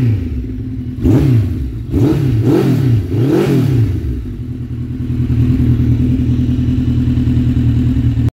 Mm-hmm.